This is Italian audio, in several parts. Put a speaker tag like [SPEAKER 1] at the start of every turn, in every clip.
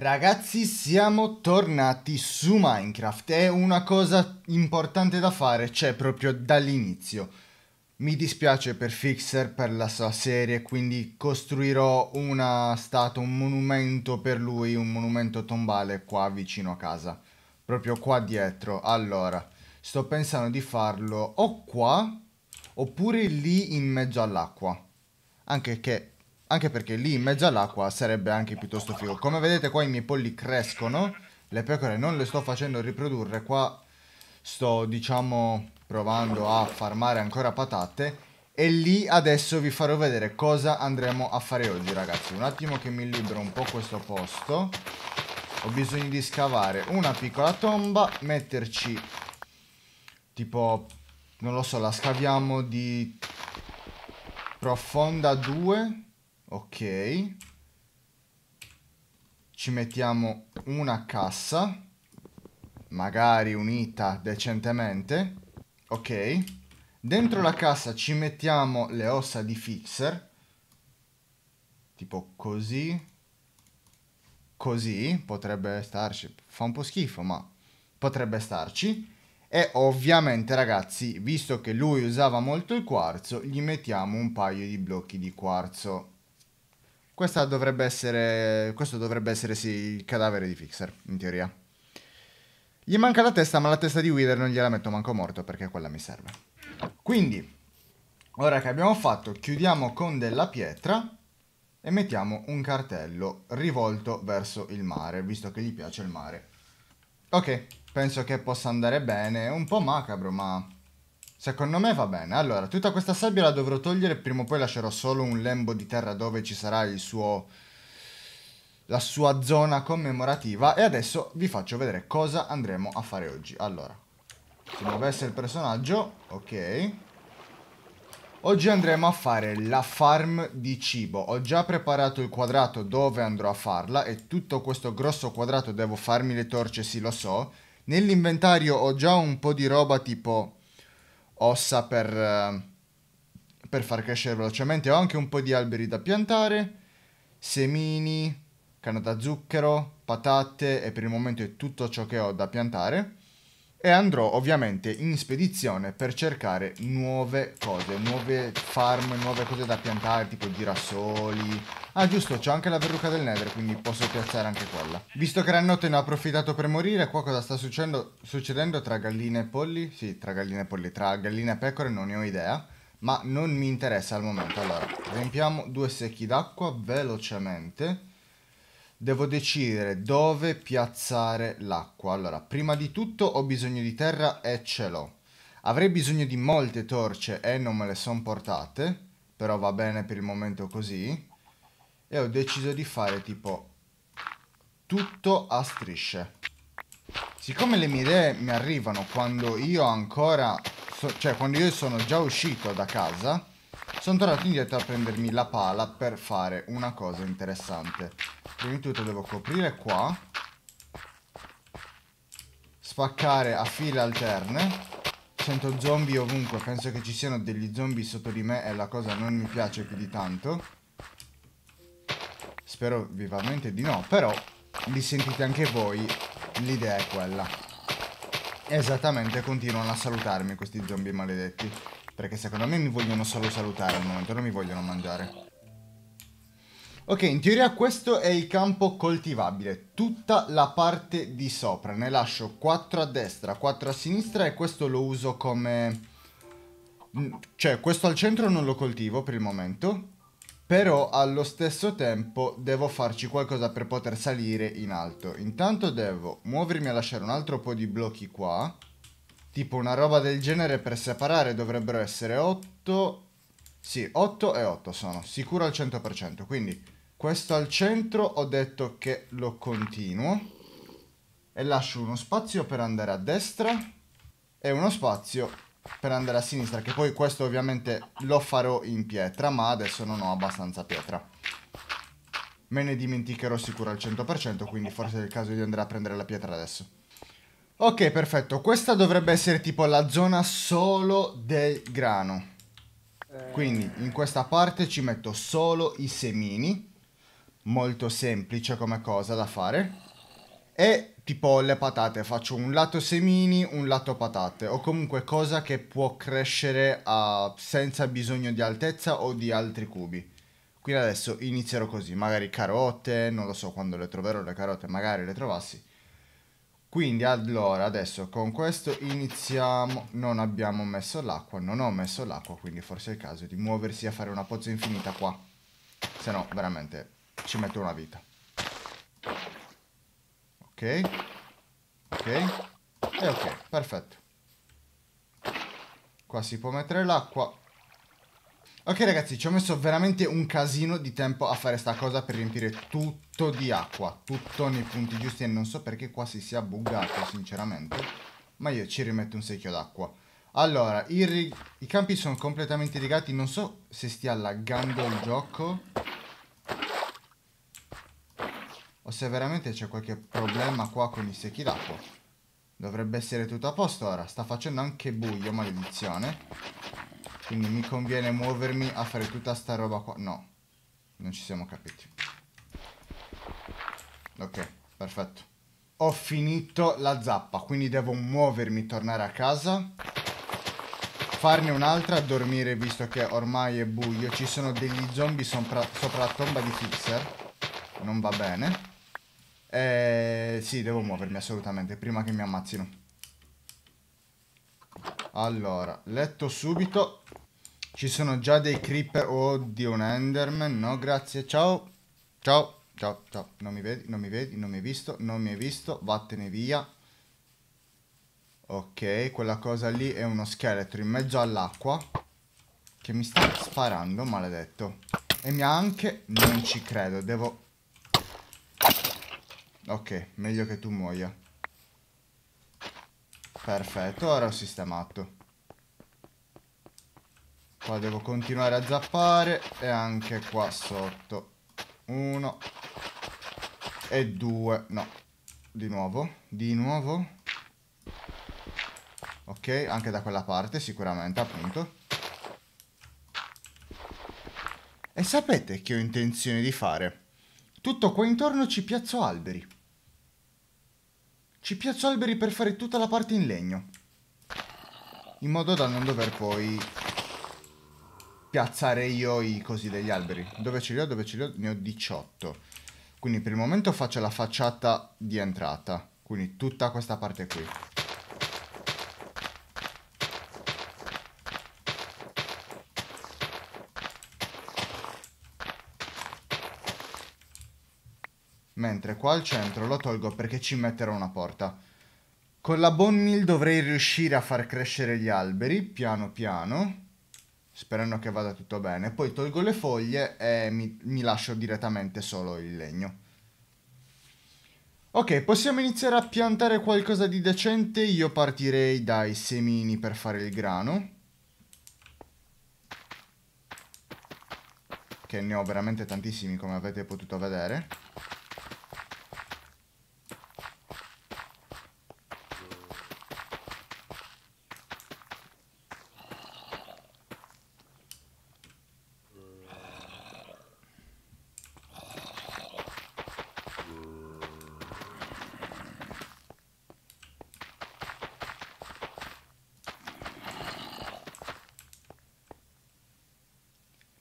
[SPEAKER 1] Ragazzi, siamo tornati su Minecraft e una cosa importante da fare c'è proprio dall'inizio. Mi dispiace per Fixer, per la sua serie, quindi costruirò una statua, un monumento per lui, un monumento tombale qua vicino a casa. Proprio qua dietro. Allora, sto pensando di farlo o qua, oppure lì in mezzo all'acqua. Anche che anche perché lì in mezzo all'acqua sarebbe anche piuttosto figo. Come vedete qua i miei polli crescono. Le pecore non le sto facendo riprodurre. Qua sto, diciamo, provando a farmare ancora patate. E lì adesso vi farò vedere cosa andremo a fare oggi, ragazzi. Un attimo che mi libero un po' questo posto. Ho bisogno di scavare una piccola tomba, metterci tipo, non lo so, la scaviamo di profonda 2 ok. Ci mettiamo una cassa magari unita decentemente. Ok. Dentro la cassa ci mettiamo le ossa di fixer. Tipo così. Così potrebbe starci. Fa un po' schifo ma potrebbe starci. E ovviamente ragazzi visto che lui usava molto il quarzo gli mettiamo un paio di blocchi di quarzo dovrebbe essere, questo dovrebbe essere sì il cadavere di Fixer, in teoria. Gli manca la testa, ma la testa di Wither non gliela metto manco morto perché quella mi serve. Quindi, ora che abbiamo fatto, chiudiamo con della pietra e mettiamo un cartello rivolto verso il mare, visto che gli piace il mare. Ok, penso che possa andare bene, è un po' macabro, ma Secondo me va bene. Allora, tutta questa sabbia la dovrò togliere, prima o poi lascerò solo un lembo di terra dove ci sarà il suo... la sua zona commemorativa. E adesso vi faccio vedere cosa andremo a fare oggi. Allora, si muovesse il personaggio, ok. Oggi andremo a fare la farm di cibo. Ho già preparato il quadrato dove andrò a farla e tutto questo grosso quadrato devo farmi le torce, sì lo so. Nell'inventario ho già un po' di roba tipo ossa per, eh, per far crescere velocemente. Ho anche un po' di alberi da piantare, semini, canna da zucchero, patate e per il momento è tutto ciò che ho da piantare. E andrò ovviamente in spedizione per cercare nuove cose, nuove farm, nuove cose da piantare, tipo girasoli. Ah giusto, c'ho anche la verruca del nether, quindi posso piazzare anche quella. Visto che Rannotte ne ha approfittato per morire, qua cosa sta succedendo, succedendo tra galline e polli? Sì, tra galline e polli, tra galline e pecore non ne ho idea. Ma non mi interessa al momento. Allora, riempiamo due secchi d'acqua velocemente devo decidere dove piazzare l'acqua. Allora, prima di tutto ho bisogno di terra e ce l'ho. Avrei bisogno di molte torce e non me le sono portate, però va bene per il momento così. E ho deciso di fare tipo tutto a strisce. Siccome le mie idee mi arrivano quando io ancora, so, cioè quando io sono già uscito da casa, sono tornato indietro a prendermi la pala per fare una cosa interessante. Prima di tutto devo coprire qua. Spaccare a file alterne. Sento zombie ovunque, penso che ci siano degli zombie sotto di me e la cosa non mi piace più di tanto. Spero vivamente di no, però li sentite anche voi, l'idea è quella. Esattamente, continuano a salutarmi questi zombie maledetti. Perché secondo me mi vogliono solo salutare al momento, non mi vogliono mangiare. Ok, in teoria questo è il campo coltivabile, tutta la parte di sopra. Ne lascio 4 a destra, 4 a sinistra e questo lo uso come... Mm, cioè, questo al centro non lo coltivo per il momento, però allo stesso tempo devo farci qualcosa per poter salire in alto. Intanto devo muovermi a lasciare un altro po' di blocchi qua Tipo una roba del genere per separare dovrebbero essere 8... Sì, 8 e 8 sono, sicuro al 100%. Quindi questo al centro ho detto che lo continuo. E lascio uno spazio per andare a destra e uno spazio per andare a sinistra. Che poi questo ovviamente lo farò in pietra, ma adesso non ho abbastanza pietra. Me ne dimenticherò sicuro al 100%, quindi forse è il caso di andare a prendere la pietra adesso. Ok, perfetto. Questa dovrebbe essere tipo la zona solo del grano. Quindi in questa parte ci metto solo i semini. Molto semplice come cosa da fare. E tipo le patate, faccio un lato semini, un lato patate, o comunque cosa che può crescere a... senza bisogno di altezza o di altri cubi. Quindi adesso inizierò così, magari carote, non lo so quando le troverò le carote, magari le trovassi. Quindi allora adesso con questo iniziamo, non abbiamo messo l'acqua, non ho messo l'acqua, quindi forse è il caso di muoversi a fare una pozza infinita qua. Se no veramente ci metto una vita. Ok, ok, e ok, perfetto. Qua si può mettere l'acqua, Ok ragazzi, ci ho messo veramente un casino di tempo a fare sta cosa per riempire tutto di acqua, tutto nei punti giusti e non so perché qua si sia buggato sinceramente, ma io ci rimetto un secchio d'acqua. Allora, i, i campi sono completamente irrigati, non so se stia laggando il gioco o se veramente c'è qualche problema qua con i secchi d'acqua. Dovrebbe essere tutto a posto ora, sta facendo anche buio, maledizione. Quindi mi conviene muovermi a fare tutta sta roba qua. No, non ci siamo capiti. Ok, perfetto. Ho finito la zappa, quindi devo muovermi, tornare a casa. Farne un'altra, dormire visto che ormai è buio. Ci sono degli zombie sopra, sopra la tomba di Fixer. Non va bene. Eh, sì, devo muovermi assolutamente, prima che mi ammazzino. Allora, letto subito. Ci sono già dei creeper. Oddio, un enderman. No, grazie. Ciao. Ciao. Ciao, ciao. Non mi vedi, non mi vedi, non mi hai visto, non mi hai visto. Vattene via. Ok, quella cosa lì è uno scheletro in mezzo all'acqua. Che mi sta sparando, maledetto. E mi ha anche... Non ci credo, devo... Ok, meglio che tu muoia. Perfetto, ora ho sistemato. Qua devo continuare a zappare e anche qua sotto. Uno. E due. No. Di nuovo. Di nuovo. Ok, anche da quella parte sicuramente, appunto. E sapete che ho intenzione di fare? Tutto qua intorno ci piazzo alberi. Ci piazzo alberi per fare tutta la parte in legno. In modo da non dover poi piazzare io i cosi degli alberi. Dove ce li ho? Dove ce li ho? Ne ho 18. Quindi per il momento faccio la facciata di entrata. Quindi tutta questa parte qui. Mentre qua al centro lo tolgo perché ci metterò una porta. Con la Bonnil dovrei riuscire a far crescere gli alberi, piano piano sperando che vada tutto bene. Poi tolgo le foglie e mi, mi lascio direttamente solo il legno. Ok, possiamo iniziare a piantare qualcosa di decente. Io partirei dai semini per fare il grano. Che ne ho veramente tantissimi come avete potuto vedere.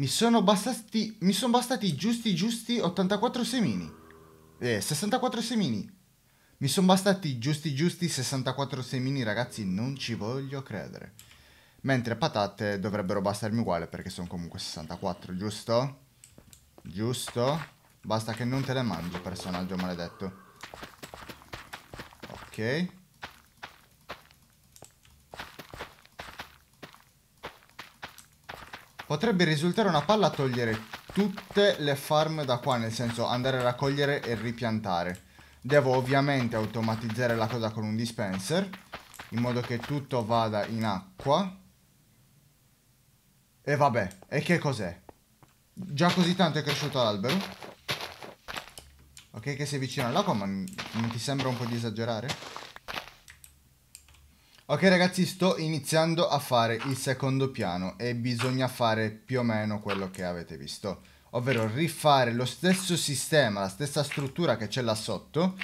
[SPEAKER 1] Mi sono bastati, mi sono bastati giusti giusti 84 semini. Eh, 64 semini. Mi sono bastati giusti giusti 64 semini, ragazzi, non ci voglio credere. Mentre patate dovrebbero bastarmi uguale perché sono comunque 64, giusto? Giusto? Basta che non te le mangi, personaggio maledetto. Ok. Potrebbe risultare una palla togliere tutte le farm da qua, nel senso andare a raccogliere e ripiantare. Devo ovviamente automatizzare la cosa con un dispenser, in modo che tutto vada in acqua. E vabbè, e che cos'è? Già così tanto è cresciuto l'albero? Ok che sei vicino all'acqua, ma non ti sembra un po' di esagerare? Ok ragazzi sto iniziando a fare il secondo piano e bisogna fare più o meno quello che avete visto ovvero rifare lo stesso sistema, la stessa struttura che c'è là sotto.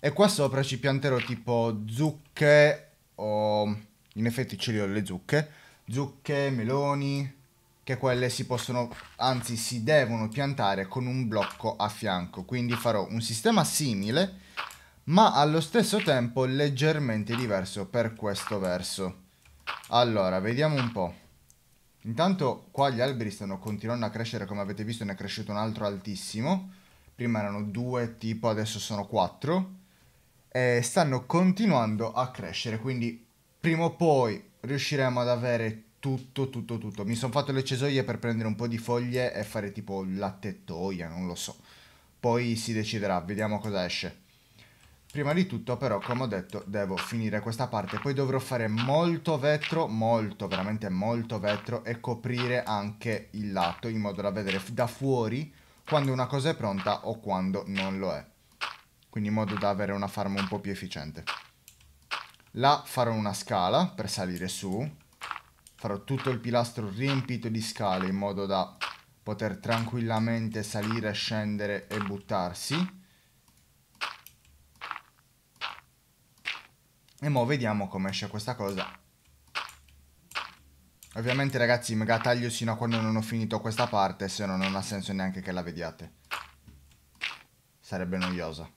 [SPEAKER 1] E qua sopra ci pianterò tipo zucche o in effetti ce li ho le zucche, zucche, meloni, che quelle si possono, anzi si devono piantare con un blocco a fianco, quindi farò un sistema simile ma allo stesso tempo leggermente diverso per questo verso. Allora, vediamo un po'. Intanto qua gli alberi stanno continuando a crescere, come avete visto ne è cresciuto un altro altissimo. Prima erano due tipo, adesso sono quattro. E stanno continuando a crescere, quindi prima o poi riusciremo ad avere tutto, tutto, tutto. Mi sono fatto le cesoie per prendere un po' di foglie e fare tipo la tettoia, non lo so. Poi si deciderà, vediamo cosa esce. Prima di tutto però, come ho detto, devo finire questa parte, poi dovrò fare molto vetro, molto, veramente molto vetro e coprire anche il lato in modo da vedere da fuori quando una cosa è pronta o quando non lo è. Quindi in modo da avere una farm un po' più efficiente. Là farò una scala per salire su, farò tutto il pilastro riempito di scale in modo da poter tranquillamente salire, scendere e buttarsi E mo vediamo come esce questa cosa. Ovviamente ragazzi mega taglio sino a quando non ho finito questa parte, se no non ha senso neanche che la vediate. Sarebbe noiosa.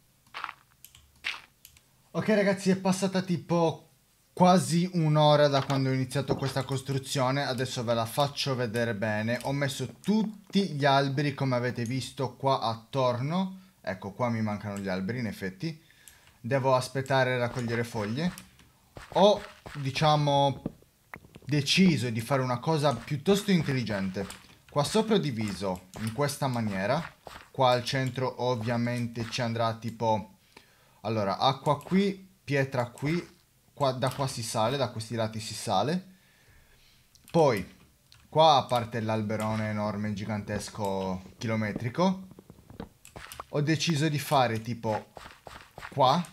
[SPEAKER 1] Ok ragazzi è passata tipo quasi un'ora da quando ho iniziato questa costruzione, adesso ve la faccio vedere bene. Ho messo tutti gli alberi come avete visto qua attorno. Ecco qua mi mancano gli alberi in effetti devo aspettare a raccogliere foglie. Ho, diciamo, deciso di fare una cosa piuttosto intelligente. Qua sopra ho diviso in questa maniera. Qua al centro ovviamente ci andrà tipo... Allora, acqua qui, pietra qui, qua, da qua si sale, da questi lati si sale. Poi, qua a parte l'alberone enorme, gigantesco, chilometrico, ho deciso di fare tipo qua,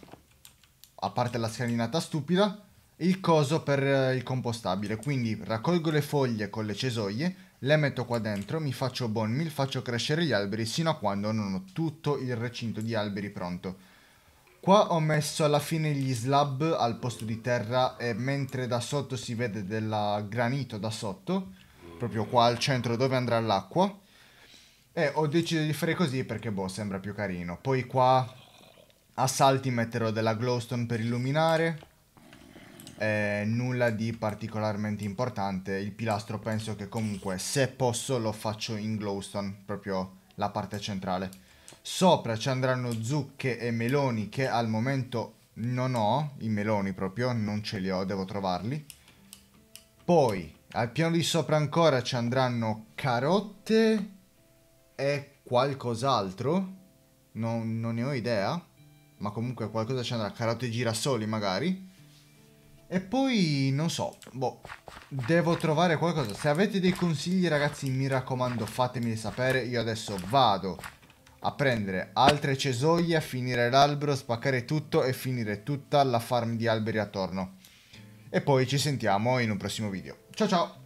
[SPEAKER 1] a parte la scalinata stupida, il coso per eh, il compostabile. Quindi raccolgo le foglie con le cesoie, le metto qua dentro, mi faccio bone meal, faccio crescere gli alberi sino a quando non ho tutto il recinto di alberi pronto. Qua ho messo alla fine gli slab al posto di terra e mentre da sotto si vede del granito da sotto, proprio qua al centro dove andrà l'acqua, e ho deciso di fare così perché boh sembra più carino. Poi qua a salti metterò della glowstone per illuminare. Eh, nulla di particolarmente importante. Il pilastro penso che comunque se posso lo faccio in glowstone, proprio la parte centrale. Sopra ci andranno zucche e meloni che al momento non ho, i meloni proprio, non ce li ho, devo trovarli. Poi al piano di sopra ancora ci andranno carote e qualcos'altro, non, non ne ho idea ma comunque qualcosa ci andrà, carote girasoli magari. E poi, non so, boh, devo trovare qualcosa. Se avete dei consigli ragazzi, mi raccomando, fatemi sapere. Io adesso vado a prendere altre cesoie, a finire l'albero, spaccare tutto e finire tutta la farm di alberi attorno. E poi ci sentiamo in un prossimo video. Ciao ciao!